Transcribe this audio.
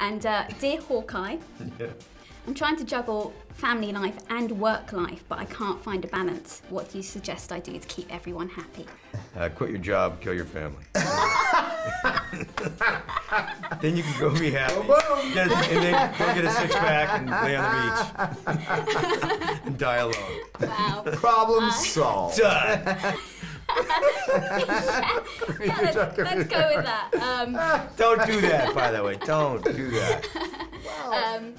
And uh, dear Hawkeye, Yeah. I'm trying to juggle family life and work life, but I can't find a balance. What do you suggest I do to keep everyone happy? Uh, quit your job, kill your family. then you can go be happy. Get a- and then go get a six pack and lay on the beach and die alone. Wow. Problem solved. Done. Yeah, let's, let's go with that. Um, Don't do that, by the way. Don't do that. um,